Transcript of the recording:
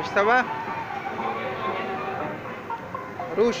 مش سوا روش.